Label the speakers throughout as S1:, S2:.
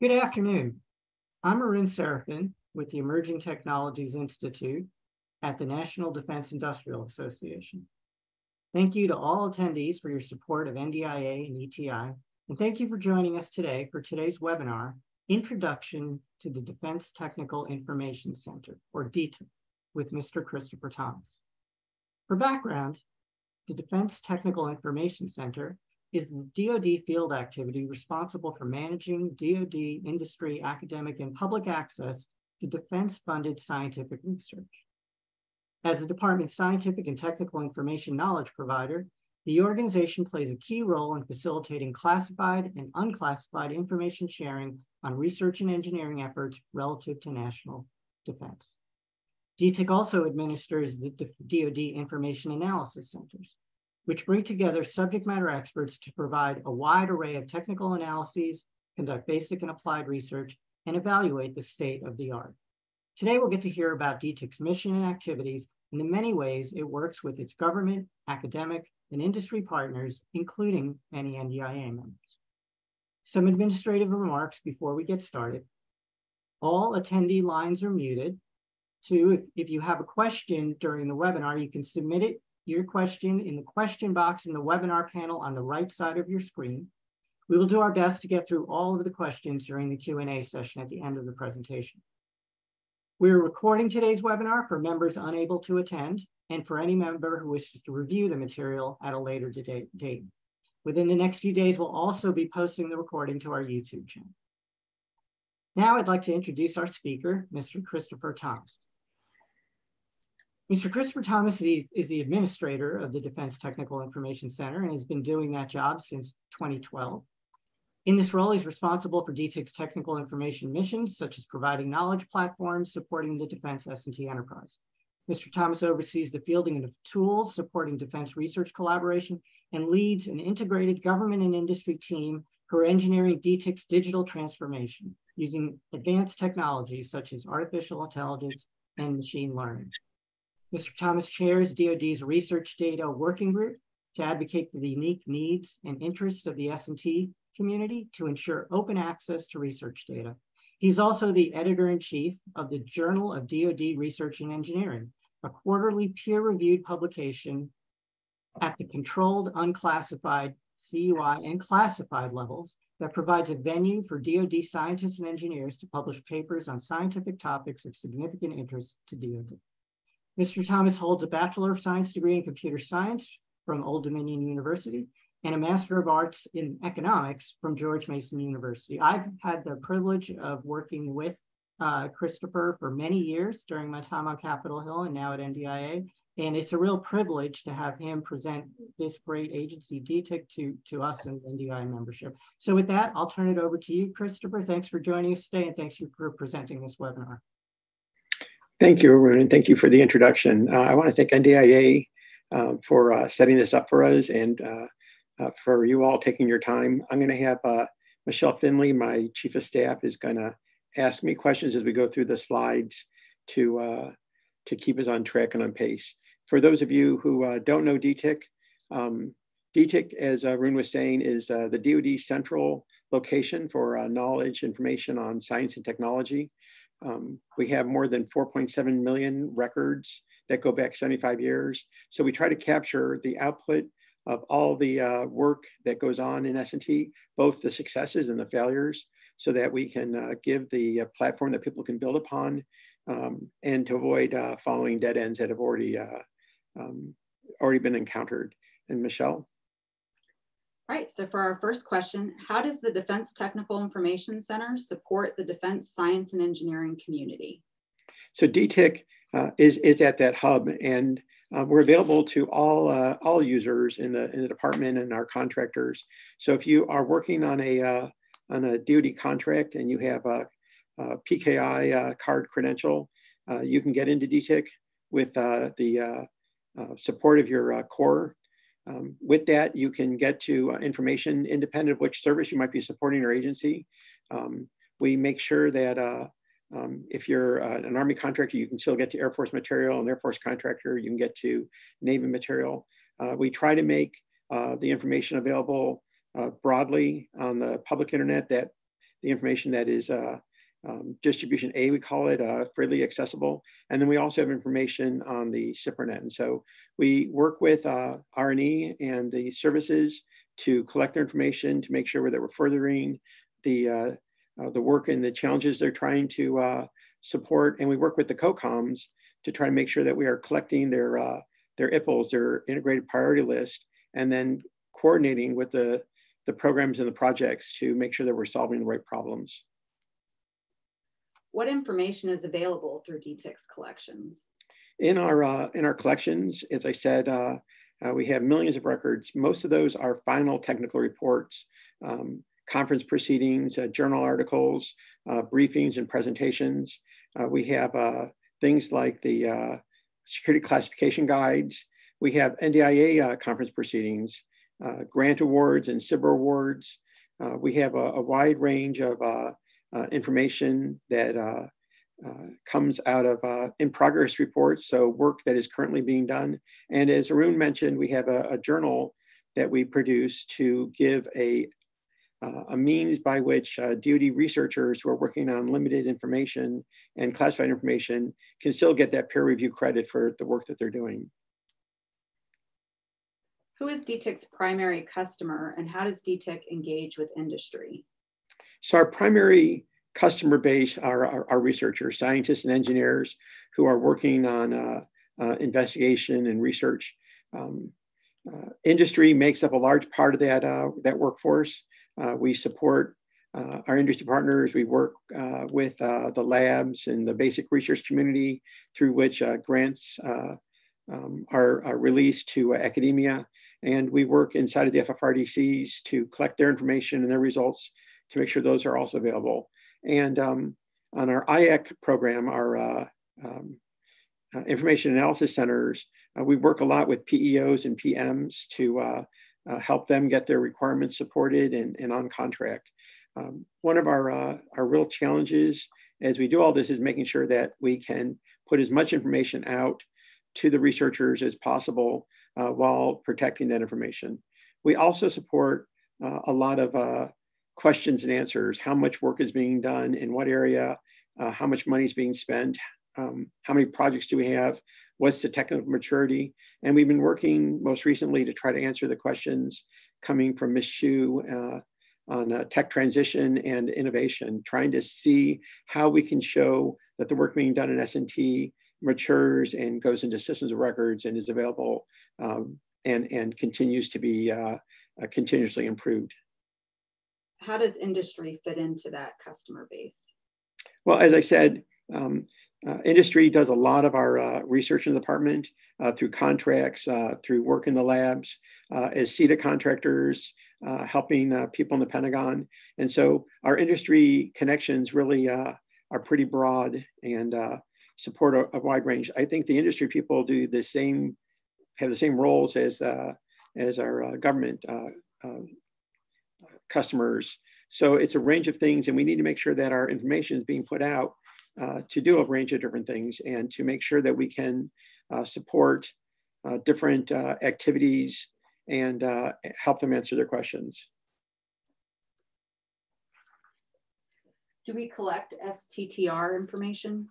S1: Good afternoon. I'm Arun Seraphin with the Emerging Technologies Institute at the National Defense Industrial Association. Thank you to all attendees for your support of NDIA and ETI, and thank you for joining us today for today's webinar, Introduction to the Defense Technical Information Center, or DTIC, with Mr. Christopher Thomas. For background, the Defense Technical Information Center is the DoD field activity responsible for managing DoD industry, academic, and public access to defense-funded scientific research. As the department's scientific and technical information knowledge provider, the organization plays a key role in facilitating classified and unclassified information sharing on research and engineering efforts relative to national defense. DTIC also administers the DoD Information Analysis Centers, which bring together subject matter experts to provide a wide array of technical analyses, conduct basic and applied research, and evaluate the state of the art. Today, we'll get to hear about DTIC's mission and activities and the many ways it works with its government, academic, and industry partners, including many NDIA members. Some administrative remarks before we get started. All attendee lines are muted. Two, if, if you have a question during the webinar, you can submit it your question in the question box in the webinar panel on the right side of your screen. We will do our best to get through all of the questions during the Q&A session at the end of the presentation. We're recording today's webinar for members unable to attend and for any member who wishes to review the material at a later date. Within the next few days, we'll also be posting the recording to our YouTube channel. Now I'd like to introduce our speaker, Mr. Christopher Thomas. Mr. Christopher Thomas is the administrator of the Defense Technical Information Center and has been doing that job since 2012. In this role, he's responsible for DTIC's technical information missions, such as providing knowledge platforms supporting the defense S&T enterprise. Mr. Thomas oversees the fielding of tools supporting defense research collaboration and leads an integrated government and industry team who are engineering DTIC's digital transformation using advanced technologies such as artificial intelligence and machine learning. Mr. Thomas chairs DoD's Research Data Working Group to advocate for the unique needs and interests of the S&T community to ensure open access to research data. He's also the editor-in-chief of the Journal of DoD Research and Engineering, a quarterly peer-reviewed publication at the controlled, unclassified, CUI, and classified levels that provides a venue for DoD scientists and engineers to publish papers on scientific topics of significant interest to DoD. Mr. Thomas holds a Bachelor of Science degree in Computer Science from Old Dominion University and a Master of Arts in Economics from George Mason University. I've had the privilege of working with uh, Christopher for many years during my time on Capitol Hill and now at NDIA. And it's a real privilege to have him present this great agency, DTIC, to, to us and NDIA membership. So with that, I'll turn it over to you, Christopher. Thanks for joining us today and thanks for presenting this webinar.
S2: Thank you, Arun, and thank you for the introduction. Uh, I want to thank NDIA uh, for uh, setting this up for us and uh, uh, for you all taking your time. I'm going to have uh, Michelle Finley, my chief of staff, is going to ask me questions as we go through the slides to, to keep us on track and on pace. For those of you who don't know DTIC, um, DTIC, as Arun was saying, is the DoD central location for knowledge, information on science and technology. Um, we have more than 4.7 million records that go back 75 years. So we try to capture the output of all the uh, work that goes on in S&T, both the successes and the failures, so that we can uh, give the uh, platform that people can build upon um, and to avoid uh, following dead ends that have already, uh, um, already been encountered. And Michelle?
S3: All right, so for our first question, how does the Defense Technical Information Center support the defense science and engineering community?
S2: So DTIC uh, is, is at that hub and uh, we're available to all uh, all users in the in the department and our contractors. So if you are working on a uh, on a DoD contract and you have a, a PKI uh, card credential, uh, you can get into DTIC with the support of your COR um, with that, you can get to uh, information independent of which service you might be supporting your agency. Um, we make sure that uh, um, if you're uh, an Army contractor, you can still get to Air Force material, an Air Force contractor, you can get to Navy material. Uh, we try to make uh, the information available uh, broadly on the public internet that the information that is um, distribution A, we call it uh, freely accessible. And then we also have information on the SIPRNet. And so we work with uh, R&E and the services to collect their information to make sure that we're furthering the, uh, uh, the work and the challenges they're trying to uh, support. And we work with the COCOMs to try to make sure that we are collecting their, uh, their IPLs, their integrated priority list, and then coordinating with the, the programs and the projects to make sure that we're solving the right problems.
S3: What information is available through DTIC's collections?
S2: In our, uh, in our collections, as I said, uh, uh, we have millions of records. Most of those are final technical reports, um, conference proceedings, uh, journal articles, uh, briefings and presentations. Uh, we have things like the security classification guides. We have NDIA conference proceedings, grant awards and SBIR awards. we have a, a, wide range of information that uh, comes out of uh, in progress reports, so work that is currently being done. And as Arun mentioned, we have a, a journal that we produce to give a, uh, a means by which uh, DoD researchers who are working on limited information and classified information can still get that peer review credit for the work that they're doing.
S3: Who is DTIC's primary customer and how does DTIC engage with industry?
S2: So our primary customer base are our, researchers, scientists and engineers who are working on uh, uh, investigation and research. Um, uh, industry makes up a large part of that, uh, that workforce. Uh, we support uh, our industry partners. We work with the labs and the basic research community through which grants um, are, are, released to academia. And we work inside of the FFRDCs to collect their information and their results to make sure those are also available. And um, on our IAC program, our uh, um, uh, information analysis centers, uh, we work a lot with PEOs and PMs to uh, uh, help them get their requirements supported and, and on contract. Um, one of our, uh, our real challenges as we do all this is making sure that we can put as much information out to the researchers as possible while protecting that information. We also support a lot of questions and answers, how much work is being done, in what area, uh, how much money is being spent, um, how many projects do we have, what's the technical maturity. And we've been working most recently to try to answer the questions coming from Ms. Shyu uh, on uh, tech transition and innovation, trying to see how we can show that the work being done in S&T matures and goes into systems of records and is available um, and, and continues to be uh, uh, continuously improved
S3: how does industry fit into that customer base?
S2: Well, as I said, um, uh, industry does a lot of our uh, research in the department uh, through contracts, uh, through work in the labs, uh, as SETA contractors, uh, helping people in the Pentagon. And so our industry connections really are pretty broad and support a, a, wide range. I think the industry people do the same, have the same roles as, as our government customers. So it's a range of things, and we need to make sure that our information is being put out uh, to do a range of different things and to make sure that we can uh, support uh, different uh, activities and uh, help them answer their questions.
S3: Do we collect STTR information?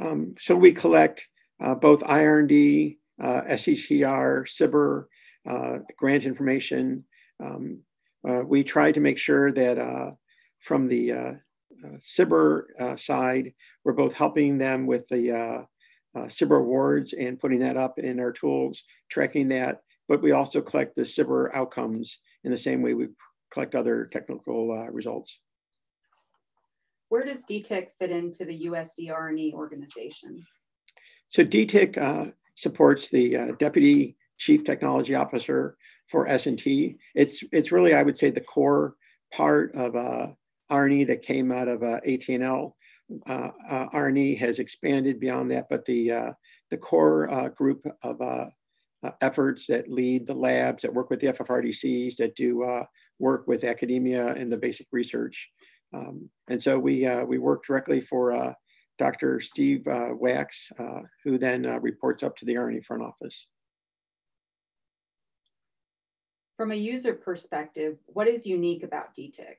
S2: Um, so we collect uh, both IR&D, STTR, SBIR, grant information, um, uh, we try to make sure that uh, from the uh, uh uh, side, we're both helping them with the uh, SBIR awards and putting that up in our tools, tracking that, but we also collect the SBIR outcomes in the same way we collect other technical results.
S3: Where does DTIC fit into the USD organization?
S2: So DTIC supports the Deputy Chief Technology Officer for S&T. It's, it's really, I would say, the core part of uh, R&E that came out of uh, AT&L. Uh, uh, has expanded beyond that, but the, uh, the core uh, group of uh, efforts that lead the labs, that work with the FFRDCs, that do work with academia and the basic research. Um, and so we, we work directly for Dr. Steve Wax, who then reports up to the R&E front office.
S3: From a user perspective, what is unique about DTIC?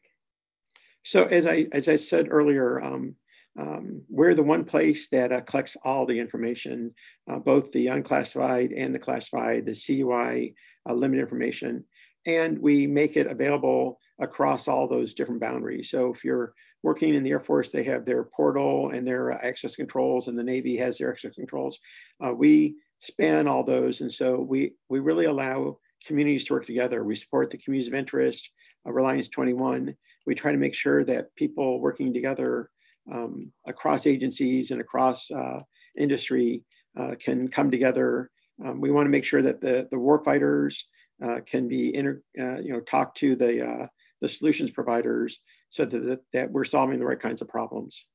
S2: So as I, as I said earlier, um, um, we're the one place that uh, collects all the information, uh, both the unclassified and the classified, the CUI uh, limited information, and we make it available across all those different boundaries. So if you're working in the Air Force, they have their portal and their access controls, and the Navy has their access controls. Uh, we span all those, and so we we really allow communities to work together. We support the communities of interest, uh, Reliance 21. We try to make sure that people working together um, across agencies and across uh, industry uh, can come together. Um, we want to make sure that the, the warfighters uh, can be, inter, uh, you know, talk to the, uh, the solutions providers so that, that we're solving the right kinds of problems.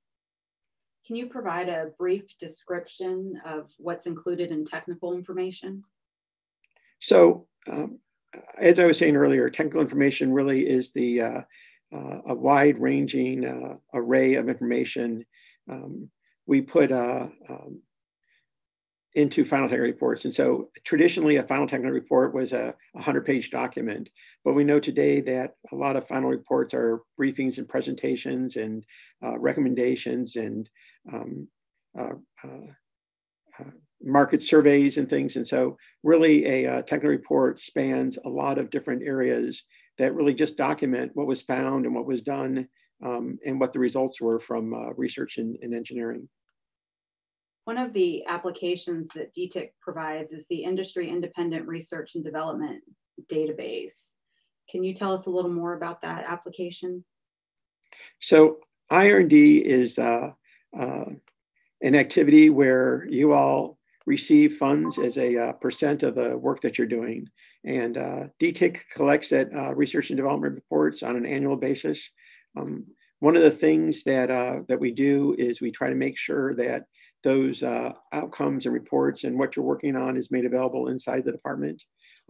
S3: Can you provide a brief description of what's included in technical information?
S2: So, um, as I was saying earlier, technical information really is the uh, uh, a wide ranging uh, array of information. Um, we put uh, um, into final technical reports. And so traditionally a final technical report was a 100 page document, but we know today that a lot of final reports are briefings and presentations and uh, recommendations and um, uh, market surveys and things. And so really a technical report spans a lot of different areas that really just document what was found and what was done um, and what the results were from uh, research and, and, engineering.
S3: One of the applications that DTIC provides is the Industry Independent Research and Development Database. Can you tell us a little more about that application?
S2: So IR&D is uh, uh, an activity where you all receive funds as a uh, percent of the work that you're doing. And uh, DTIC collects that uh, research and development reports on an annual basis. Um, one of the things that, uh, that we do is we try to make sure that those uh, outcomes and reports and what you're working on is made available inside the department.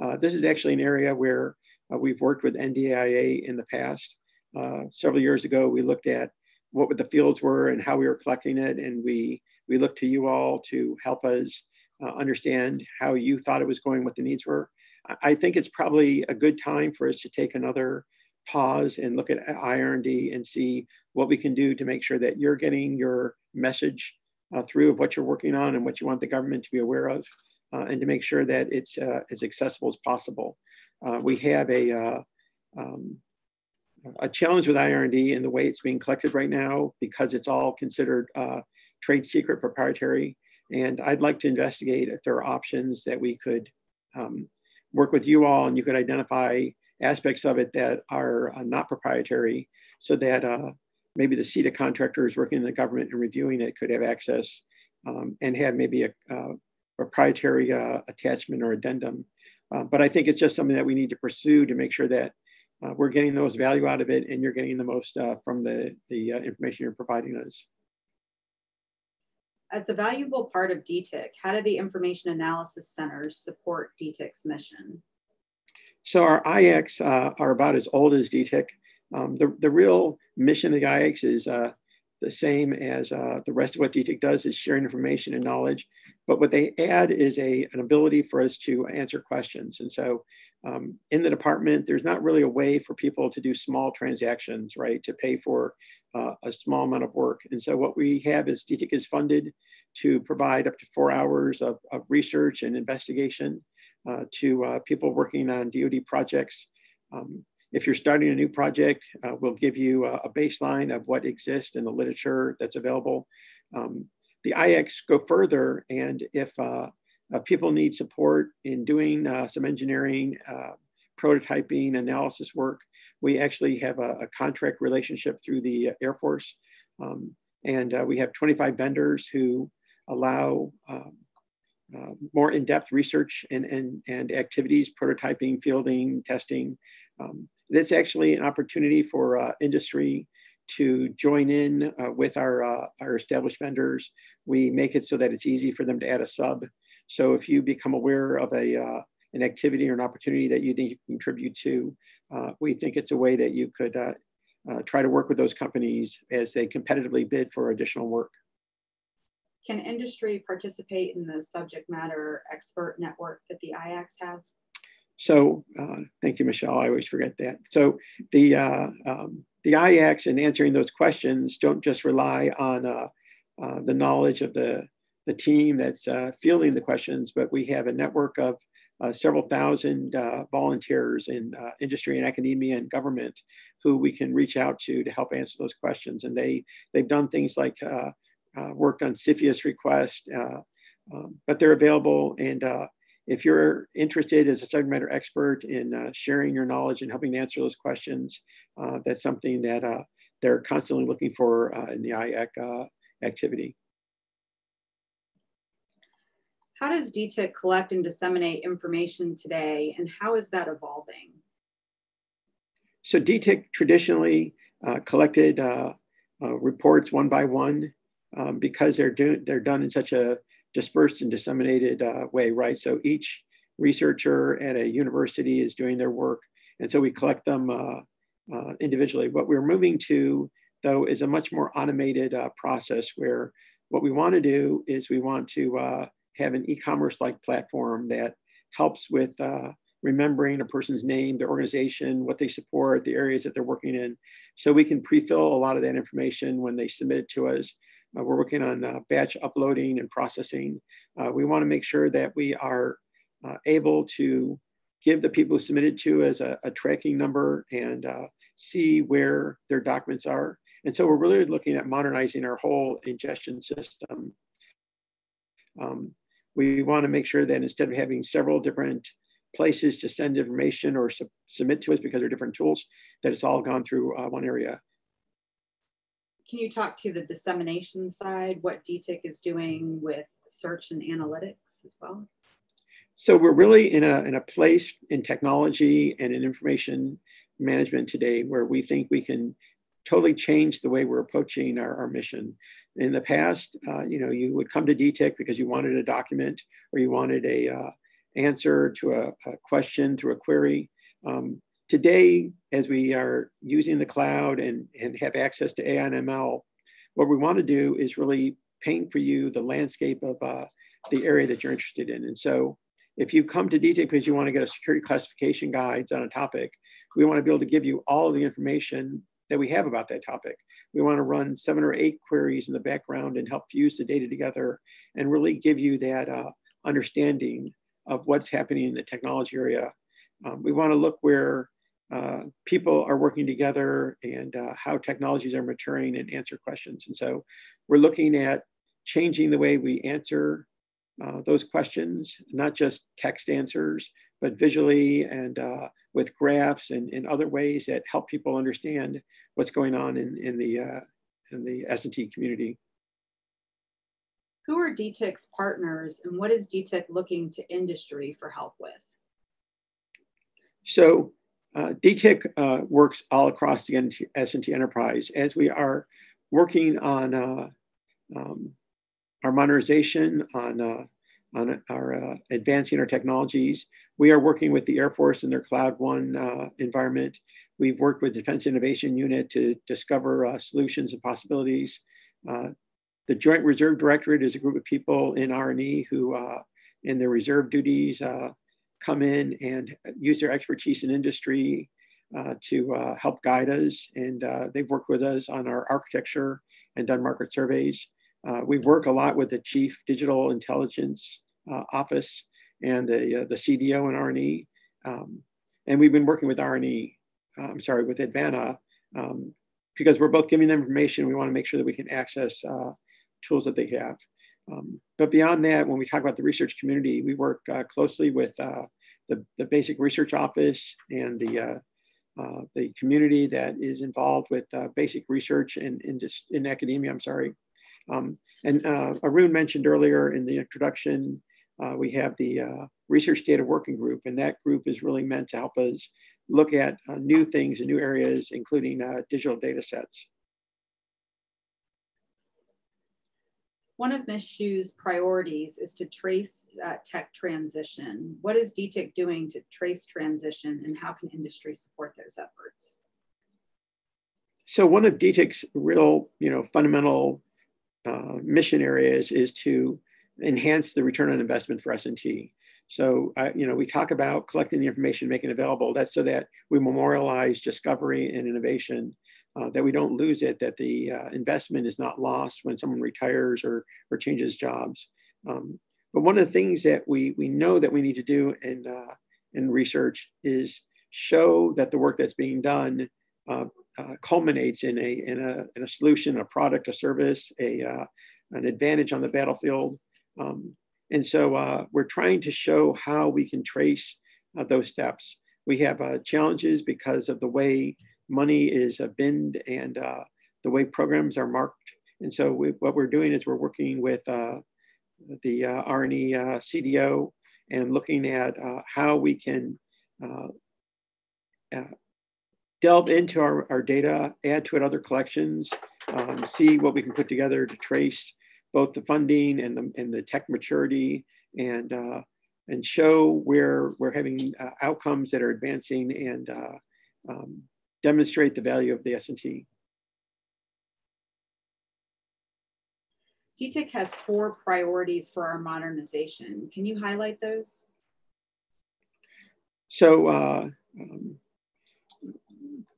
S2: Uh, this is actually an area where we've worked with NDIA in the past. several years ago, we looked at what the fields were and how we were collecting it. And we, we look to you all to help us uh, understand how you thought it was going, what the needs were. I think it's probably a good time for us to take another pause and look at IR&D see what we can do to make sure that you're getting your message uh, through of what you're working on and what you want the government to be aware of, uh, and to make sure that it's uh, as accessible as possible. Uh, we have a uh, um, a challenge with IR&D in the way it's being collected right now because it's all considered uh, trade secret proprietary. And I'd like to investigate if there are options that we could um, work with you all and you could identify aspects of it that are uh, not proprietary so that uh, maybe the SETA contractors working in the government and reviewing it could have access um, and have maybe a, uh, proprietary uh, attachment or addendum. Uh, but I think it's just something that we need to pursue to make sure that uh, we're getting the most value out of it and you're getting the most from the, the information you're providing us.
S3: As a valuable part of DTIC, how do the information analysis centers support DTIC's mission?
S2: So our IACs uh, are about as old as DTIC. Um, the, the real mission of the IACs is uh, the same as uh, the rest of what DTIC does is sharing information and knowledge. But what they add is a, an ability for us to answer questions. And so um, in the department, there's not really a way for people to do small transactions, right, to pay for uh, a small amount of work. And so what we have is DTIC is funded to provide up to four hours of, of research and investigation uh, to uh, people working on DoD projects. Um, if you're starting a new project, uh, we'll give you a, baseline of what exists in the literature that's available. Um, the IACs go further, and if uh, uh, people need support in doing uh, some engineering, prototyping, analysis work, we actually have a, a contract relationship through the Air Force. Um, and we have 25 vendors who allow um, uh, more in-depth research and, and, and activities, prototyping, fielding, testing. Um, that's actually an opportunity for uh, industry to join in uh, with our, uh, our established vendors. We make it so that it's easy for them to add a sub. So if you become aware of a, uh, an activity or an opportunity that you think you can contribute to, uh, we think it's a way that you could try to work with those companies as they competitively bid for additional work.
S3: Can industry participate in the subject matter expert network that the IACs have?
S2: So uh, thank you, Michelle. I always forget that. So the uh, um, the IACs and answering those questions don't just rely on uh, uh, the knowledge of the, the team that's uh, fielding the questions, but we have a network of uh, several thousand volunteers in industry and academia and government who we can reach out to to help answer those questions. And they, they've done things like worked on CFIUS request, um, but they're available and if you're interested as a subject matter expert in uh, sharing your knowledge and helping to answer those questions, uh, that's something that uh, they're constantly looking for uh, in the IAC uh, activity.
S3: How does DTIC collect and disseminate information today, and how is that evolving?
S2: So DTIC traditionally uh, collected reports one by one um, because they're, do they're done in such a dispersed and disseminated uh, way, right? So each researcher at a university is doing their work, and so we collect them uh, uh, individually. What we're moving to, though, is a much more automated uh, process where what we want to do is we want to uh, have an e-commerce-like platform that helps with uh, remembering a person's name, their organization, what they support, the areas that they're working in. So we can pre-fill a lot of that information when they submit it to us. Uh, we're working on uh, batch uploading and processing. Uh, we want to make sure that we are uh, able to give the people submitted to as a, a tracking number and uh, see where their documents are. And so we're really looking at modernizing our whole ingestion system. Um, we want to make sure that instead of having several different places to send information or su submit to us because they're different tools, that it's all gone through uh, one area
S3: can you talk to the dissemination side, what DTIC is doing with search and analytics as well?
S2: So we're really in a, in a place in technology and in information management today where we think we can totally change the way we're approaching our, our mission. In the past, uh, you know, you would come to DTIC because you wanted a document or you wanted a uh, answer to a, a, question through a query. Um, Today, as we are using the cloud and, and have access to AI and ML, what we want to do is really paint for you the landscape of uh, the area that you're interested in. And so if you come to DTIC because you want to get a security classification guides on a topic, we want to be able to give you all of the information that we have about that topic. We want to run seven or eight queries in the background and help fuse the data together and really give you that uh, understanding of what's happening in the technology area. Um, we want to look where uh, people are working together and uh, how technologies are maturing and answer questions. And so we're looking at changing the way we answer uh, those questions, not just text answers, but visually and uh, with graphs and, and other ways that help people understand what's going on in, in the uh, in the S&T community.
S3: Who are DTIC's partners and what is DTIC looking to industry for help with?
S2: So uh, DTIC uh, works all across the S&T enterprise as we are working on uh, um, our modernization, on, uh, on our uh, advancing our technologies. We are working with the Air Force in their Cloud One environment. We've worked with Defense Innovation Unit to discover solutions and possibilities. the Joint Reserve Directorate is a group of people in R&E who in their reserve duties come in and use their expertise in industry uh, to uh, help guide us. And uh, they've worked with us on our architecture and done market surveys. Uh, we work a lot with the Chief Digital Intelligence uh, Office and the, uh, the CDO in R&E. Um, and we've been working with R&E, I'm sorry, with Advana, um, because we're both giving them information. We want to make sure that we can access tools that they have. Um, but beyond that, when we talk about the research community, we work uh, closely with uh, the, the basic research office and the, uh, uh the community that is involved with uh, basic research in, in, in academia, I'm sorry. Um, and uh, Arun mentioned earlier in the introduction, we have the Research Data Working Group, and that group is really meant to help us look at new things and new areas, including digital data sets.
S3: One of Ms. Shyu's priorities is to trace uh, tech transition. What is DTIC doing to trace transition and how can industry support those efforts?
S2: So one of DTIC's real, you know, fundamental uh, mission areas is to enhance the return on investment for S&T. So, uh, you know, we talk about collecting the information, making it available. That's so that we memorialize discovery and innovation, uh, that we don't lose it, that the uh, investment is not lost when someone retires or, or changes jobs. Um, but one of the things that we, we know that we need to do in, uh, in research is show that the work that's being done uh, uh, culminates in a, in, a, in a solution, a product, a service, a, uh, an advantage on the battlefield. Um, and so uh, we're trying to show how we can trace those steps. We have uh, challenges because of the way money is binned and the way programs are marked. And so we, what we're doing is we're working with the uh, R&E uh, CDO and looking at uh, how we can delve into our, our data, add to it other collections, um, see what we can put together to trace both the funding and the, and the tech maturity and, uh, and show where we're having uh, outcomes that are advancing and uh, um, demonstrate the value of the S&T.
S3: DTIC has four priorities for our modernization. Can you highlight those?
S2: So uh, um,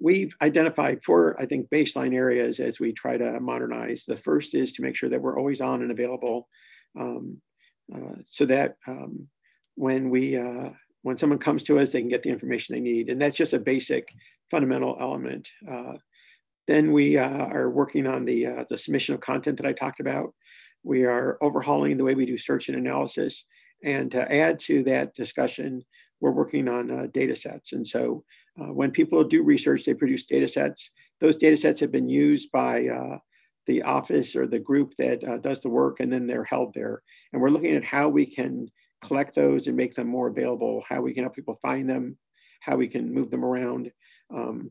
S2: we've identified four, I think, baseline areas as we try to modernize. The first is to make sure that we're always on and available um, uh, so that um, when we uh, when someone comes to us, they can get the information they need. And that's just a basic fundamental element. Uh, then we uh, are working on the, uh, the submission of content that I talked about. We are overhauling the way we do search and analysis. And to add to that discussion, we're working on uh, data sets. And so uh, when people do research, they produce data sets. Those data sets have been used by uh, the office or the group that uh, does the work, and then they're held there. And we're looking at how we can collect those and make them more available, how we can help people find them, how we can move them around. Um,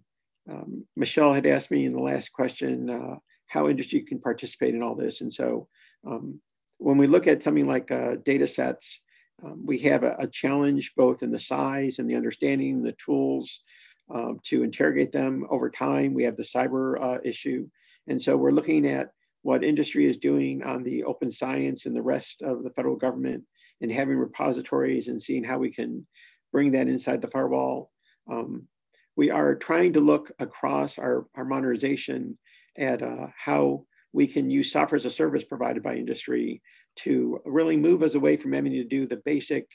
S2: um, Michelle had asked me in the last question uh, how industry can participate in all this. And so um, when we look at something like uh, data sets, um, we have a, a, challenge both in the size and the understanding, the tools um, to interrogate them over time. We have the cyber uh, issue. And so we're looking at what industry is doing on the open science and the rest of the federal government and having repositories and seeing how we can bring that inside the firewall. Um, we are trying to look across our, our modernization at uh, how we can use software as a service provided by industry to really move us away from having to do the basic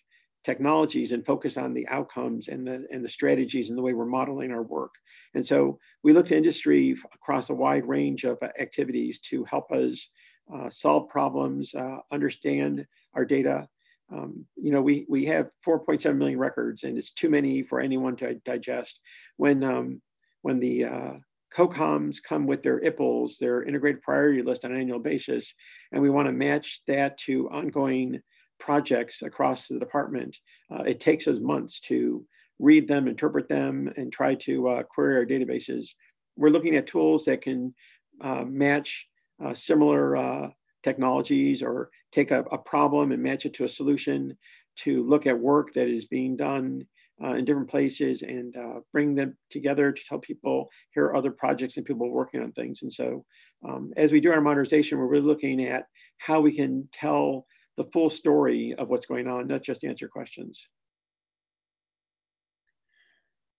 S2: technologies and focus on the outcomes and the and the strategies and the way we're modeling our work. And so we look to industry across a wide range of uh, activities to help us uh, solve problems, uh, understand our data, um, you know, we, we have 4.7 million records and it's too many for anyone to digest. When, um, when the uh, COCOMs come with their IPLs, their integrated priority list on an annual basis, and we want to match that to ongoing projects across the department, uh, it takes us months to read them, interpret them, and try to uh, query our databases. We're looking at tools that can uh, match uh, similar uh, technologies or take a, a, problem and match it to a solution to look at work that is being done uh, in different places and uh, bring them together to tell people here are other projects and people working on things. And so um, as we do our modernization, we're really looking at how we can tell the full story of what's going on, not just answer questions.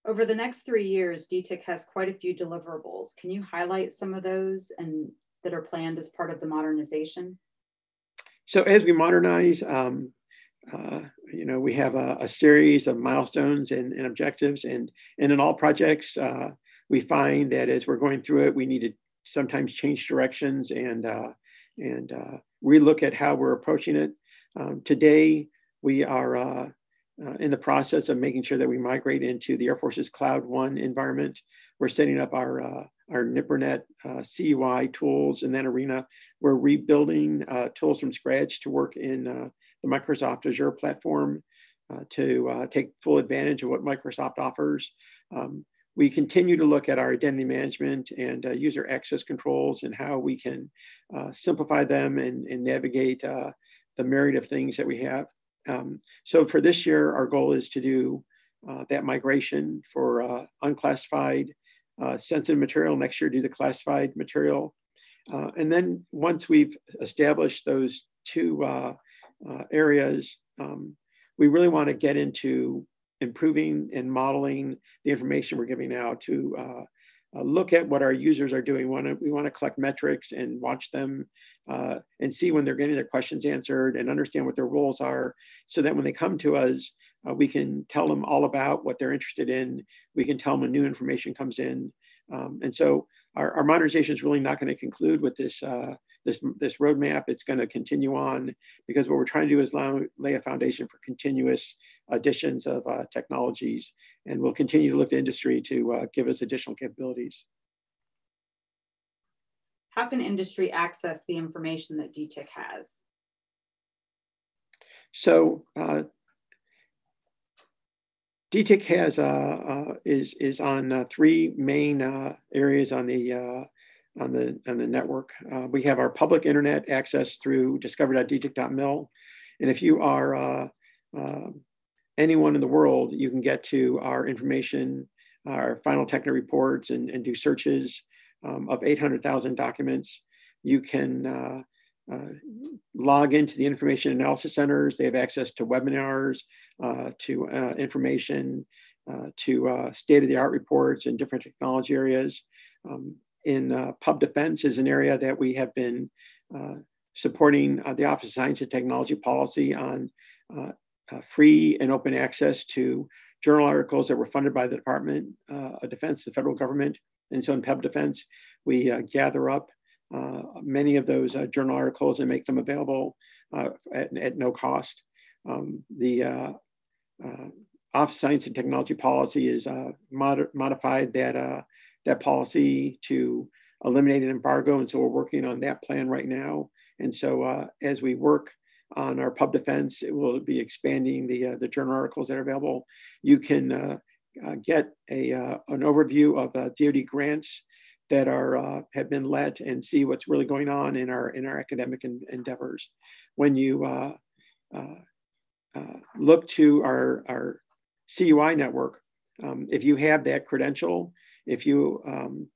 S3: Over the next three years, DTIC has quite a few deliverables. Can you highlight some of those and that are planned as part of the modernization?
S2: So as we modernize, um, uh, you know, we have a, a series of milestones and, and, objectives, and, and in all projects, uh, we find that as we're going through it, we need to sometimes change directions and uh, and uh, relook at how we're approaching it. Um, today, we are uh, uh, in the process of making sure that we migrate into the Air Force's Cloud One environment. We're setting up our our NIPRNet uh, CUI tools in that arena. We're rebuilding uh, tools from scratch to work in uh, the Microsoft Azure platform uh, to uh, take full advantage of what Microsoft offers. Um, we continue to look at our identity management and uh, user access controls and how we can simplify them and, and navigate the myriad of things that we have. Um, so for this year, our goal is to do that migration for unclassified uh, sensitive material. Next year, do the classified material. Uh, and then once we've established those two uh, uh areas, um, we really want to get into improving and modeling the information we're giving out to uh, uh, look at what our users are doing. We want to, we want to collect metrics and watch them uh, and see when they're getting their questions answered and understand what their roles are so that when they come to us, uh, we can tell them all about what they're interested in. We can tell them when new information comes in. Um, and so our, our, modernization is really not going to conclude with this, uh, this, this roadmap. It's going to continue on because what we're trying to do is lay, lay a foundation for continuous additions of uh, technologies. And we'll continue to look to industry to uh, give us additional capabilities.
S3: How can industry access the information that DTIC has?
S2: So uh, DTIC has uh, uh, is is on uh, three main uh, areas on the uh, on the on the network. Uh, we have our public internet access through discover.dtic.mil, and if you are anyone in the world, you can get to our information, our final technical reports, and, and do searches um, of 800,000 documents. You can uh, log into the information analysis centers. They have access to webinars, uh, to uh, information, uh, to uh, state-of-the-art reports in different technology areas. Um, in pub defense is an area that we have been supporting the Office of Science and Technology policy on free and open access to journal articles that were funded by the Department of Defense, the federal government. And so in pub defense, we gather up uh, many of those uh, journal articles and make them available uh, at, at, no cost. Um, the uh, uh, Office of Science and Technology policy is mod modified that, that policy to eliminate an embargo. And so we're working on that plan right now. And so as we work on our pub defense, it will be expanding the, the journal articles that are available. You can get a, an overview of DoD grants that are uh, have been let and see what's really going on in our in our academic en endeavors. When you uh, uh, uh look to our our CUI network, um, if you have that credential, if you um,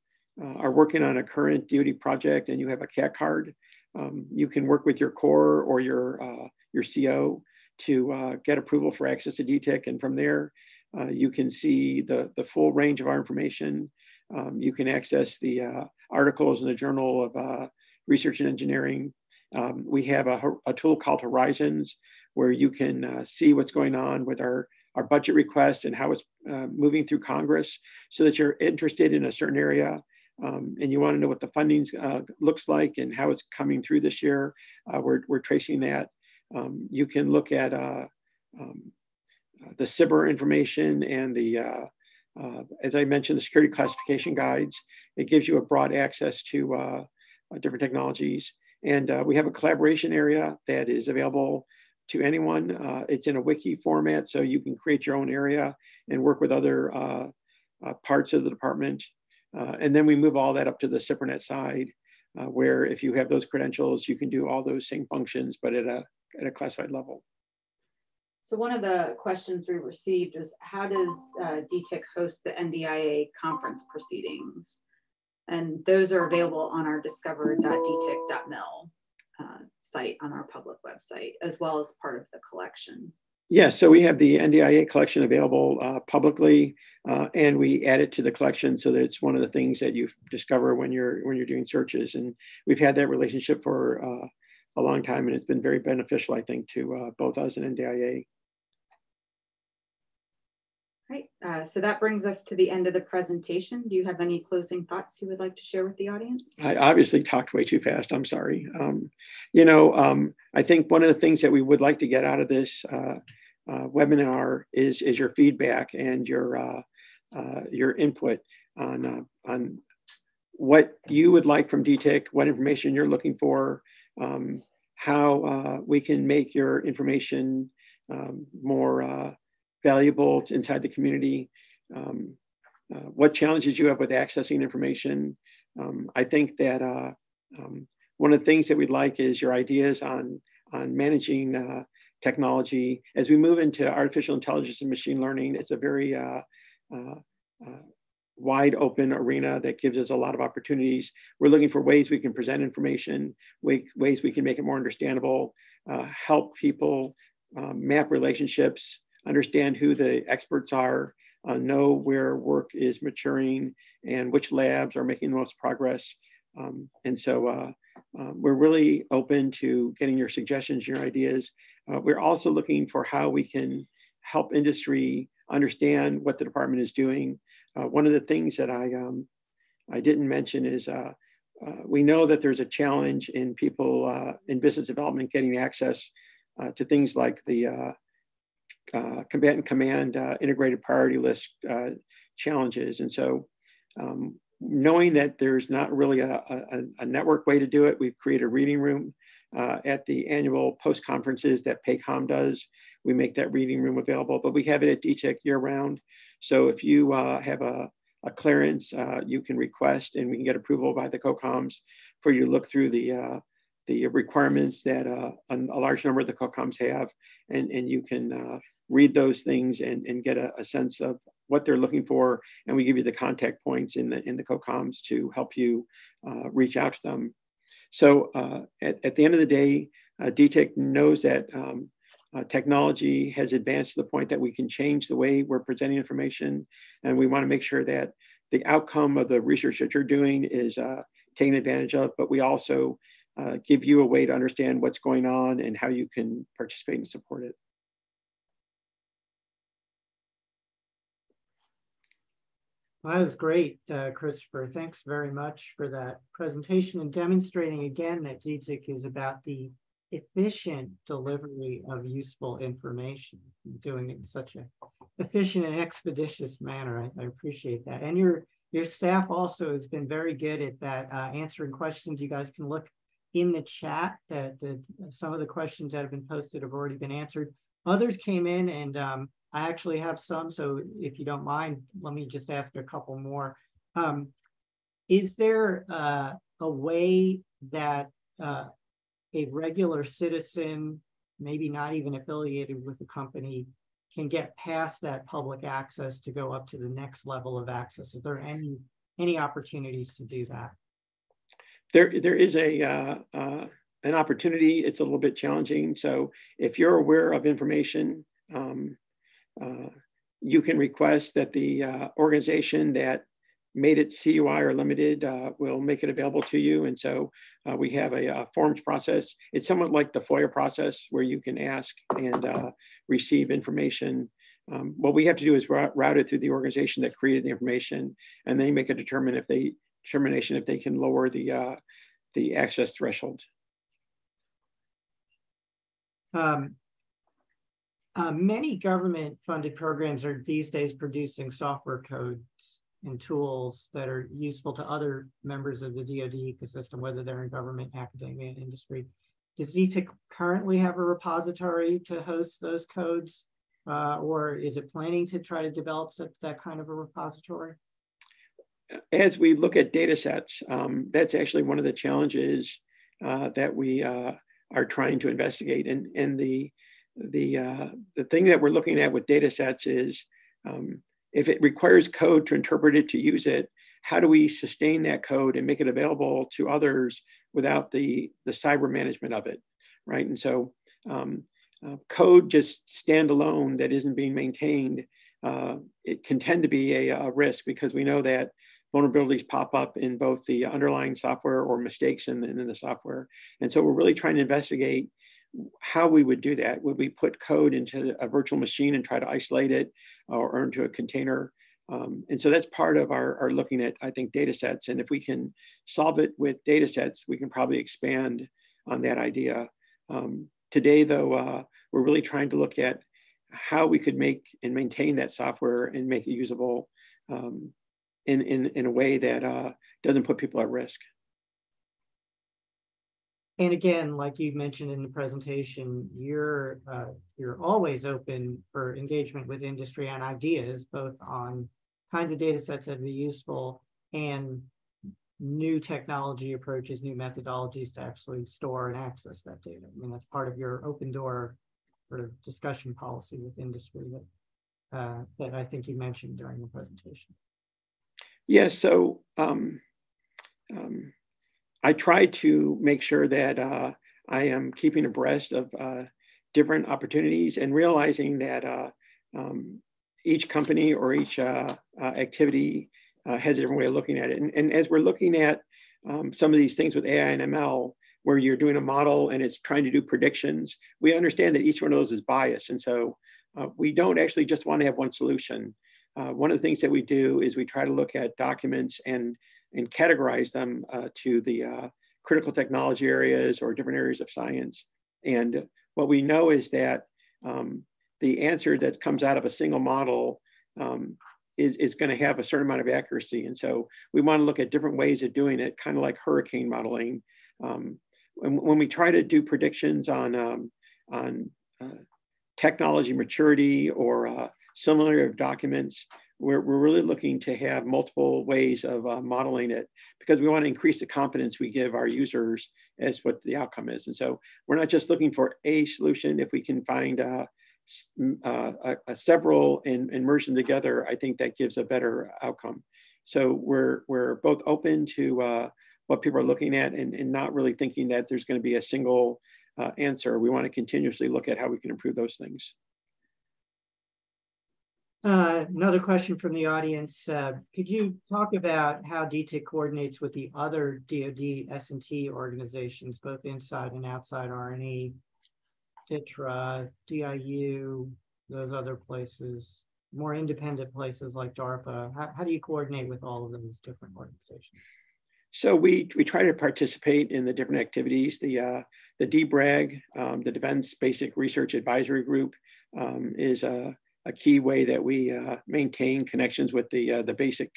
S2: uh, are working on a current duty project and you have a CAC card, um, you can work with your COR or your uh, your CO to get approval for access to DTIC, and from there. you can see the, the full range of our information um, you can access the uh, articles in the Journal of uh, Research and Engineering. Um, we have a, a, tool called Horizons where you can uh, see what's going on with our, our budget request and how it's uh, moving through Congress so that you're interested in a certain area um, and you want to know what the funding uh, looks like and how it's coming through this year. Uh, we're, we're tracing that. Um, you can look at um, the SBIR information and the uh, as I mentioned, the security classification guides, it gives you a broad access to uh, uh different technologies. And uh, we have a collaboration area that is available to anyone. Uh, it's in a wiki format, so you can create your own area and work with other parts of the department. and then we move all that up to the SIPRNet side, where if you have those credentials, you can do all those same functions, but at a, at a classified level.
S3: So one of the questions we received is how does uh, DTIC host the NDIA conference proceedings? And those are available on our discover.dtic.mil uh, site on our public website, as well as part of the collection.
S2: Yes, so we have the NDIA collection available uh, publicly, uh, and we add it to the collection so that it's one of the things that you discover when you're when you're doing searches. And we've had that relationship for uh, a long time, and it's been very beneficial, I think, to uh, both us and NDIA.
S3: Right, uh, so that brings us to the end of the presentation. Do you have any closing thoughts you would like to share with the audience?
S2: I obviously talked way too fast. I'm sorry. Um, you know, um, I think one of the things that we would like to get out of this uh, uh, webinar is is your feedback and your uh, uh, your input on uh, on what you would like from DTIC, what information you're looking for, um, how we can make your information um, more valuable inside the community, um, uh, what challenges you have with accessing information. Um, I think that uh, um, one of the things that we'd like is your ideas on, on managing uh, technology. As we move into artificial intelligence and machine learning, it's a very uh, uh, uh, wide open arena that gives us a lot of opportunities. We're looking for ways we can present information, ways we can make it more understandable, help people um, map relationships, understand who the experts are, uh, know where work is maturing and which labs are making the most progress. Um, and so uh, uh, we're really open to getting your suggestions, your ideas. Uh, we're also looking for how we can help industry understand what the department is doing. Uh, one of the things that I, um, I didn't mention is uh, we know that there's a challenge in people in business development getting access to things like the uh, combatant command uh, integrated priority list uh, challenges. And so um, knowing that there's not really a, a, a, network way to do it, we've created a reading room uh, at the annual post conferences that PACOM does. We make that reading room available, but we have it at DTIC year round. So if you uh, have a, a clearance, uh, you can request and we can get approval by the COCOMs for you to look through the the requirements that a, large number of the COCOMs have, and, and you can read those things and, and get a, a, sense of what they're looking for. And we give you the contact points in the, in the COCOMs to help you uh, reach out to them. So uh, at, at the end of the day, uh, DTIC knows that um, uh, technology has advanced to the point that we can change the way we're presenting information. And we wanna make sure that the outcome of the research that you're doing is uh, taken advantage of, but we also uh, give you a way to understand what's going on and how you can participate and support it.
S1: Well, that was great, uh, Christopher. Thanks very much for that presentation and demonstrating again that DTIC is about the efficient delivery of useful information, doing it in such an efficient and expeditious manner. I, I, appreciate that. And your your staff also has been very good at that, uh, answering questions. You guys can look in the chat that, that some of the questions that have been posted have already been answered. Others came in and um, I actually have some, so if you don't mind, let me just ask a couple more. Um, is there uh, a way that uh, a regular citizen, maybe not even affiliated with the company, can get past that public access to go up to the next level of access? Is there any any opportunities to do that?
S2: There, there is a uh, uh, an opportunity. It's a little bit challenging. So if you're aware of information um, you can request that the uh, organization that made it CUI or limited uh, will make it available to you. And so uh, we have a, a, forms process. It's somewhat like the FOIA process where you can ask and uh, receive information. Um, what we have to do is route it through the organization that created the information, and they make a determine if they determination if they can lower the uh, the access threshold.
S1: Um, uh, many government funded programs are these days producing software codes and tools that are useful to other members of the DoD ecosystem, whether they're in government, academia, and industry. Does DTIC currently have a repository to host those codes, uh, or is it planning to try to develop such, that kind of a repository?
S2: As we look at data sets, um, that's actually one of the challenges uh, that we uh, are trying to investigate. And, and the the, uh, the thing that we're looking at with data sets is um, if it requires code to interpret it, to use it, how do we sustain that code and make it available to others without the, the cyber management of it, right? And so um, uh, code just standalone that isn't being maintained, uh, it can tend to be a, a, risk because we know that vulnerabilities pop up in both the underlying software or mistakes in, in the software. And so we're really trying to investigate how we would do that. Would we put code into a virtual machine and try to isolate it or, into a container? Um, and so that's part of our, our, looking at, I think, data sets. And if we can solve it with data sets, we can probably expand on that idea. Um, today, though, uh, we're really trying to look at how we could make and maintain that software and make it usable um, in, in, in a way that uh, doesn't put people at risk.
S1: And again, like you mentioned in the presentation, you're uh, you're always open for engagement with industry and ideas, both on kinds of data sets that would be useful and new technology approaches, new methodologies to actually store and access that data. I mean, that's part of your open door sort of discussion policy with industry that uh, that I think you mentioned during the presentation.
S2: Yeah, so um, um, I try to make sure that uh, I am keeping abreast of uh, different opportunities and realizing that uh, um, each company or each uh, uh, activity uh, has a different way of looking at it. And, and as we're looking at um, some of these things with AI and ML, where you're doing a model and it's trying to do predictions, we understand that each one of those is biased. And so we don't actually just want to have one solution. One of the things that we do is we try to look at documents and, and categorize them uh, to the uh, critical technology areas or different areas of science. And what we know is that um, the answer that comes out of a single model um, is, is going to have a certain amount of accuracy. And so we want to look at different ways of doing it, kind of like hurricane modeling. Um, when, when, we try to do predictions on, um, on uh, technology maturity or uh, similar documents, we're, we're really looking to have multiple ways of uh, modeling it because we want to increase the confidence we give our users as what the outcome is. And so we're not just looking for a solution. If we can find uh, uh, a, several and, and merge them together, I think that gives a better outcome. So we're, we're both open to uh, what people are looking at and, and not really thinking that there's going to be a single uh, answer. We want to continuously look at how we can improve those things.
S1: Uh, another question from the audience. Uh, could you talk about how DTIC coordinates with the other DoD S&T organizations, both inside and outside R&E, DTRA, DIU, those other places, more independent places like DARPA? How, how do you coordinate with all of those different organizations?
S2: So we, we try to participate in the different activities. The, uh, the DBRAG, um, the Defense Basic Research Advisory Group, um, is a, a, key way that we uh, maintain connections with the, uh, the basic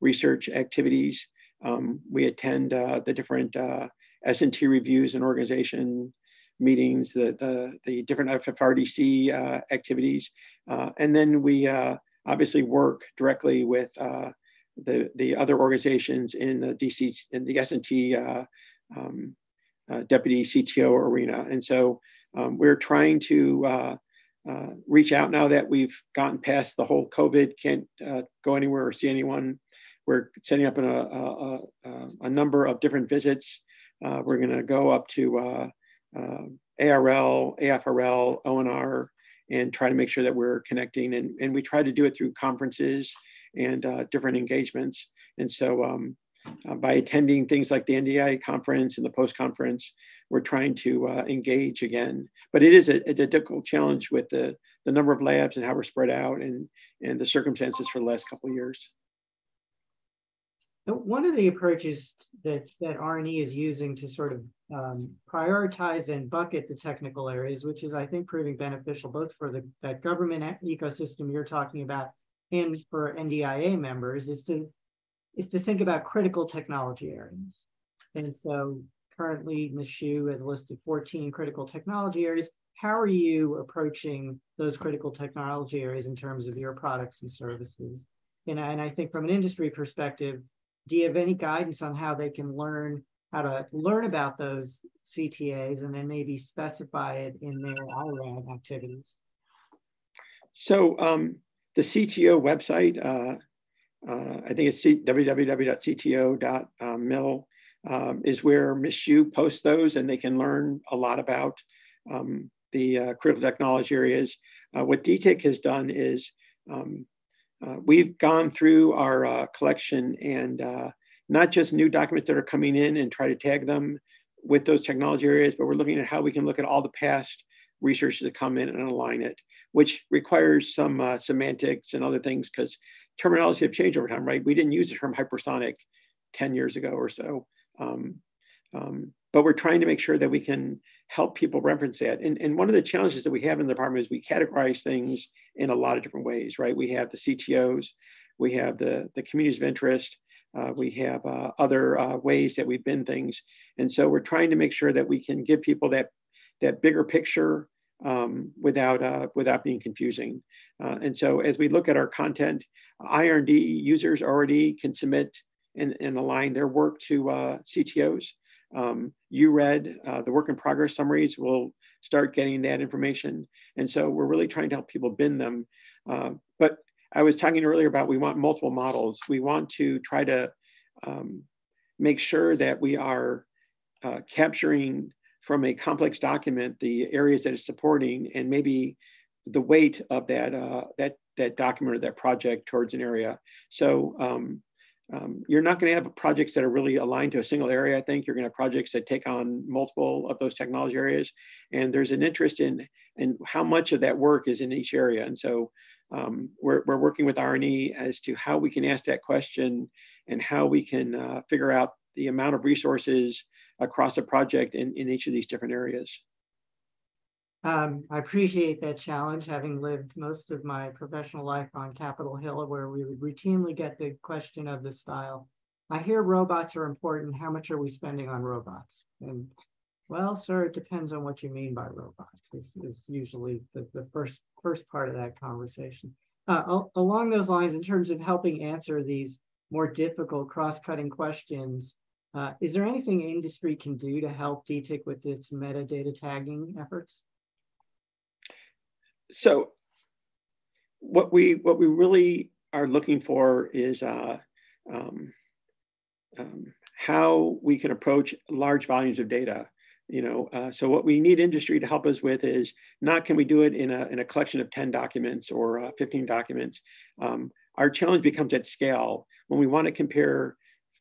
S2: research activities. Um, we attend uh, the different uh, S&T reviews and organization meetings, the, the, the different FFRDC uh, activities. and then we obviously work directly with the, the other organizations in the DC, in the S&T uh, um, uh, deputy CTO arena. And so um, we're trying to uh, uh, reach out now that we've gotten past the whole COVID, can't uh, go anywhere or see anyone. We're setting up a, a, a, a number of different visits. Uh, we're gonna go up to ARL, AFRL, ONR, and try to make sure that we're connecting. And, and we try to do it through conferences and uh, different engagements. And so um, uh, by attending things like the NDI conference and the post conference, we're trying to uh, engage again. But it is a, a, difficult challenge with the, the number of labs and how we're spread out and, and the circumstances for the last couple of years.
S1: One of the approaches that, that R&E is using to sort of um, prioritize and bucket the technical areas, which is, I think, proving beneficial both for the that government ecosystem you're talking about and for NDIA members is to is to think about critical technology areas. And so currently Ms. Shyu has listed 14 critical technology areas. How are you approaching those critical technology areas in terms of your products and services? And, and I think from an industry perspective, do you have any guidance on how they can learn how to learn about those CTAs and then maybe specify it in their IRAD activities?
S2: So um, the CTO website, uh, uh, I think it's www.cto.mil, um, is where Ms. Shyu posts those and they can learn a lot about um, the uh, critical technology areas. Uh, what DTIC has done is um, uh, we've gone through our uh, collection and uh, not just new documents that are coming in and try to tag them with those technology areas, but we're looking at how we can look at all the past research to come in and align it, which requires some uh, semantics and other things because terminology have changed over time, right? We didn't use the term hypersonic 10 years ago or so. Um, um, but we're trying to make sure that we can help people reference that. And, and one of the challenges that we have in the department is we categorize things in a lot of different ways, right? We have the CTOs, we have the, the communities of interest, uh, we have uh, other uh, ways that we've been things. And so we're trying to make sure that we can give people that, that bigger picture um, without, uh, without being confusing. Uh, and so as we look at our content, IRD users already can submit and, and align their work to uh, CTOs. Um, URED, uh, the work in progress summaries will start getting that information. And so we're really trying to help people bin them. Uh, but I was talking earlier about we want multiple models. We want to try to um, make sure that we are uh, capturing from a complex document the areas that it's supporting and maybe the weight of that uh, that that document or that project towards an area. So um, um, you're not going to have projects that are really aligned to a single area. I think you're going to have projects that take on multiple of those technology areas, and there's an interest in in how much of that work is in each area. And so um, we're we're working with R&E as to how we can ask that question and how we can uh, figure out the amount of resources across a project in, in each of these different areas.
S1: Um, I appreciate that challenge, having lived most of my professional life on Capitol Hill, where we would routinely get the question of this style. I hear robots are important. How much are we spending on robots? And well, sir, it depends on what you mean by robots. This is usually the, the first first part of that conversation. Uh, along those lines, in terms of helping answer these more difficult cross-cutting questions, uh, is there anything industry can do to help DTIC with its metadata tagging efforts?
S2: So what we what we really are looking for is uh, um, um, how we can approach large volumes of data. You know, uh, so what we need industry to help us with is not can we do it in a, in a collection of 10 documents or uh, 15 documents. Um, our challenge becomes at scale when we want to compare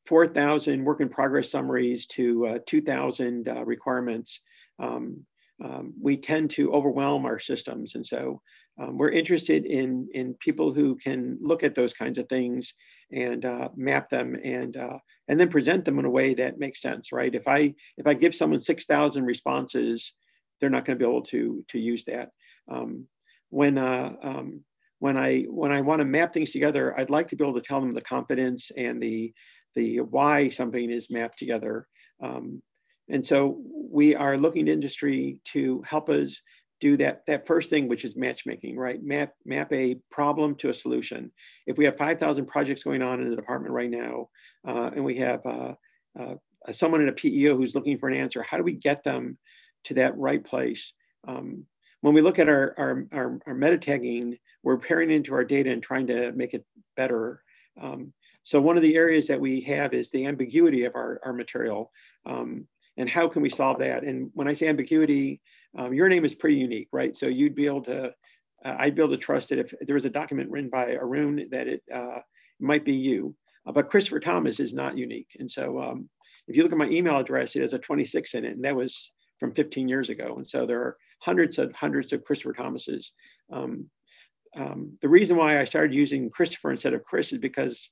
S2: 4,000 work in progress summaries to uh, 2,000 uh, requirements. Um, um, we tend to overwhelm our systems. And so um, we're interested in, in people who can look at those kinds of things and uh, map them and, uh, and then present them in a way that makes sense, right? If I, if I give someone 6,000 responses, they're not gonna be able to, to use that. Um, when, uh, um, when I, when I wanna map things together, I'd like to be able to tell them the confidence and the, the why something is mapped together. Um, and so we are looking to industry to help us do that, that first thing, which is matchmaking, right? Map, map a problem to a solution. If we have 5,000 projects going on in the department right now, uh, and we have uh, uh, someone in a PEO who's looking for an answer, how do we get them to that right place? Um, when we look at our, our, our, our meta tagging, we're pairing into our data and trying to make it better. Um, so one of the areas that we have is the ambiguity of our, our material. Um, and how can we solve that? And when I say ambiguity, um, your name is pretty unique, right? So you'd be able to, uh, I'd be able to trust that if there was a document written by Arun, that it, uh, might be you. Uh, but Christopher Thomas is not unique. And so um, if you look at my email address, it has a 26 in it, and that was from 15 years ago. And so there are hundreds of hundreds of Christopher Thomases. Um, um, the reason why I started using Christopher instead of Chris is because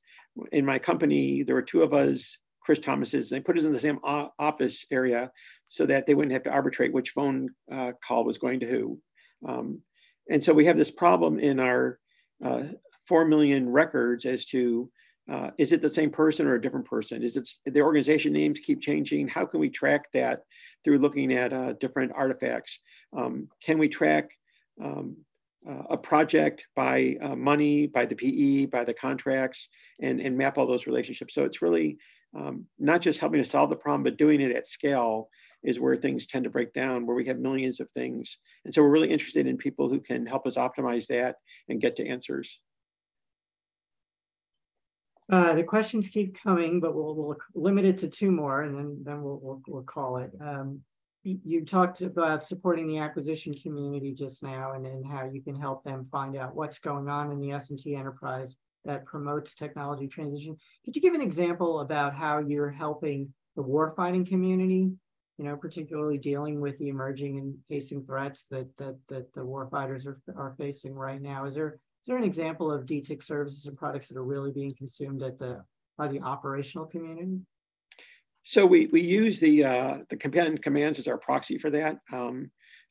S2: in my company, there were two of us Chris Thomas's. And they put us in the same office area so that they wouldn't have to arbitrate which phone uh, call was going to who. Um, and so we have this problem in our uh, 4 million records as to uh, is it the same person or a different person? Is it the organization names keep changing? How can we track that through looking at uh, different artifacts? Um, can we track um, uh, a project by uh, money, by the PE, by the contracts, and, and map all those relationships? So it's really um, not just helping to solve the problem, but doing it at scale is where things tend to break down, where we have millions of things. And so we're really interested in people who can help us optimize that and get to answers.
S1: Uh, the questions keep coming, but we'll, we'll limit it to two more and then, then we'll, we'll, we'll call it. Um, you talked about supporting the acquisition community just now and, and how you can help them find out what's going on in the S&T enterprise that promotes technology transition. Could you give an example about how you're helping the warfighting community, you know, particularly dealing with the emerging and facing threats that that, that the warfighters are, are facing right now? Is there is there an example of DTIC services and products that are really being consumed at the by the operational community?
S2: So we, we use the uh, the combatant commands as our proxy for that. Um,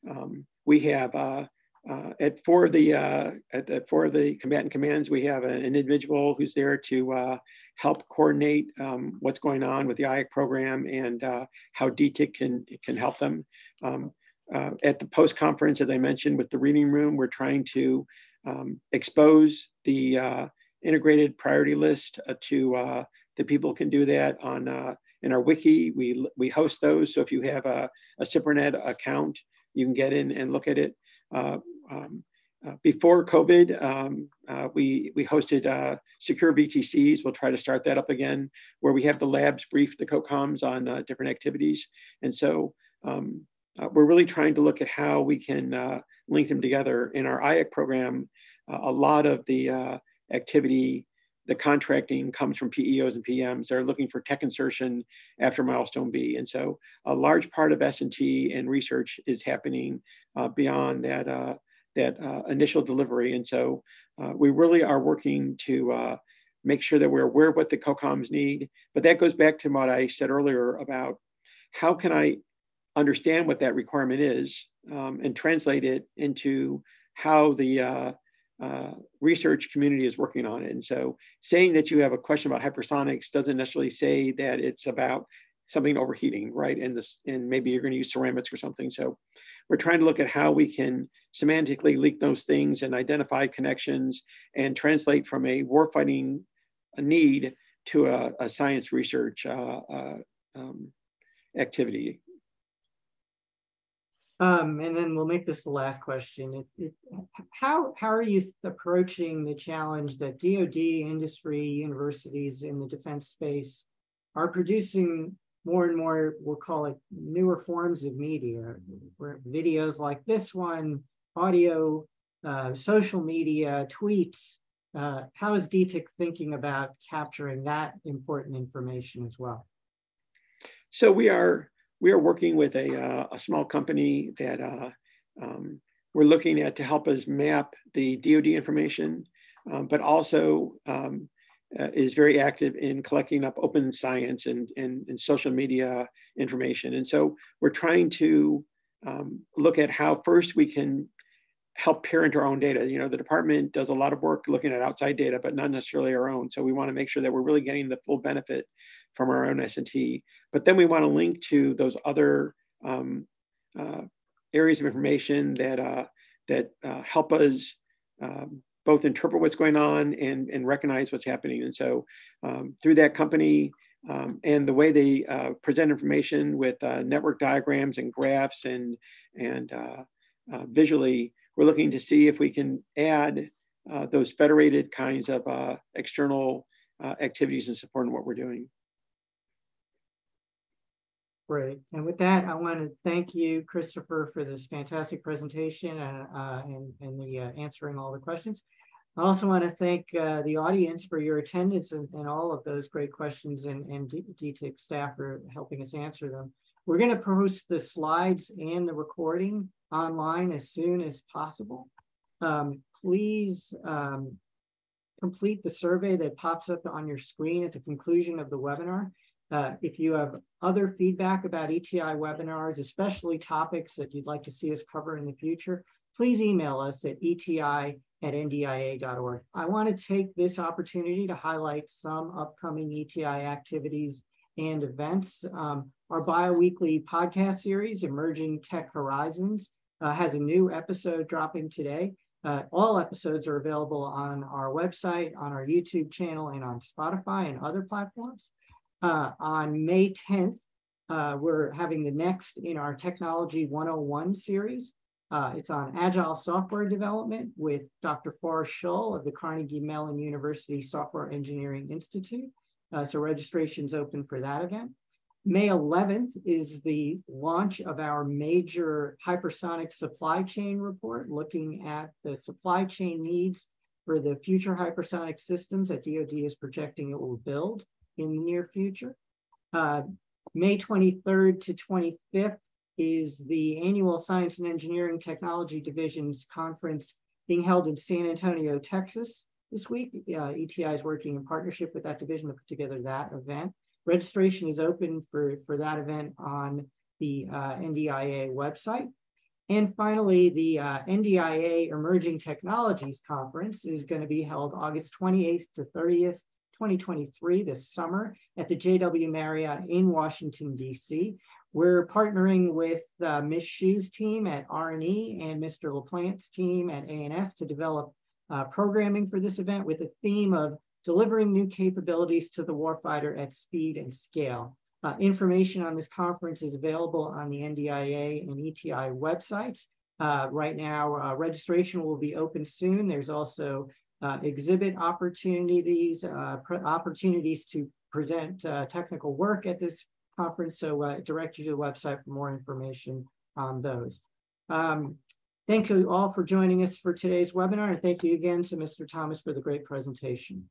S2: um, we have uh, uh, at four of the uh, at the four of the combatant commands, we have an individual who's there to uh, help coordinate um, what's going on with the IAC program and uh, how DTIC can can help them. Um, uh, at the post conference, as I mentioned, with the reading room, we're trying to um, expose the uh, integrated priority list to the people can do that on in our wiki. We we host those, so if you have a, a SIPRNet account, you can get in and look at it. Uh, um, uh, before COVID, um, uh, we, we hosted uh, secure VTCs. We'll try to start that up again, where we have the labs brief the COCOMs on uh, different activities. And so um, uh, we're really trying to look at how we can link them together. In our IAC program, a lot of the activity, the contracting comes from PEOs and PMs. They're looking for tech insertion after milestone B. And so a large part of S&T and research is happening uh, beyond that, uh, that initial delivery. And so we really are working to make sure that we're aware of what the COCOMs need. But that goes back to what I said earlier about how can I understand what that requirement is um, and translate it into how the uh, research community is working on it. And so saying that you have a question about hypersonics doesn't necessarily say that it's about something overheating, right? And this, and maybe you're going to use ceramics or something. So we're trying to look at how we can semantically link those things and identify connections and translate from a warfighting need to a, a science research uh, uh um, activity.
S1: Um, and then we'll make this the last question. It, it, how, how are you approaching the challenge that DoD, industry, universities in the defense space are producing more and more, we'll call it newer forms of media, where videos like this one, audio, uh, social media, tweets. Uh, how is DTIC thinking about capturing that important information as well?
S2: So we are we are working with a, uh, a small company that uh, um, we're looking at to help us map the DoD information, um, but also um, uh, is very active in collecting up open science and, and, and, social media information. And so we're trying to um, look at how first we can help parent our own data. You know, the department does a lot of work looking at outside data, but not necessarily our own. So we want to make sure that we're really getting the full benefit from our own S&T. But then we want to link to those other um, uh, areas of information that uh, that uh, help us um, both interpret what's going on and, and recognize what's happening. And so um, through that company um, and the way they uh, present information with uh, network diagrams and graphs and, and uh, visually, we're looking to see if we can add uh, those federated kinds of uh, external uh, activities and support in what we're doing.
S1: Great. And with that, I want to thank you, Christopher, for this fantastic presentation uh, uh, and, and the uh, answering all the questions. I also want to thank uh, the audience for your attendance and, and, all of those great questions and, and DTIC staff for helping us answer them. We're going to post the slides and the recording online as soon as possible. Um, please um, complete the survey that pops up on your screen at the conclusion of the webinar. Uh, if you have other feedback about ETI webinars, especially topics that you'd like to see us cover in the future, please email us at eti at ndia.org. I want to take this opportunity to highlight some upcoming ETI activities and events. Um, our bi-weekly podcast series, Emerging Tech Horizons, uh, has a new episode dropping today. Uh, all episodes are available on our website, on our YouTube channel, and on Spotify and other platforms. Uh, on May 10th, uh, we're having the next in our Technology 101 series. Uh, it's on agile software development with Dr. Forrest Shull of the Carnegie Mellon University Software Engineering Institute. Uh, so registration's open for that event. May 11th is the launch of our major hypersonic supply chain report, looking at the supply chain needs for the future hypersonic systems that DoD is projecting it will build in the near future. Uh, May 23rd to 25th is the annual Science and Engineering Technology Division's conference being held in San Antonio, Texas this week. Uh, ETI is working in partnership with that division to put together that event. Registration is open for, for that event on the uh, NDIA website. And finally, the uh, NDIA Emerging Technologies Conference is going to be held August 28th to 30th, 2023, this summer at the JW Marriott in Washington, D.C. We're partnering with uh, Ms. Shyu's team at R&E and Mr. LaPlante's team at A&S to develop uh, programming for this event with a theme of delivering new capabilities to the warfighter at speed and scale. Uh, information on this conference is available on the NDIA and ETI websites. Uh, right now, uh, registration will be open soon. There's also uh, exhibit opportunities, uh, opportunities to present uh, technical work at this conference. So direct you to the website for more information on those. Um, thank you all for joining us for today's webinar. And thank you again to Mr. Thomas for the great presentation.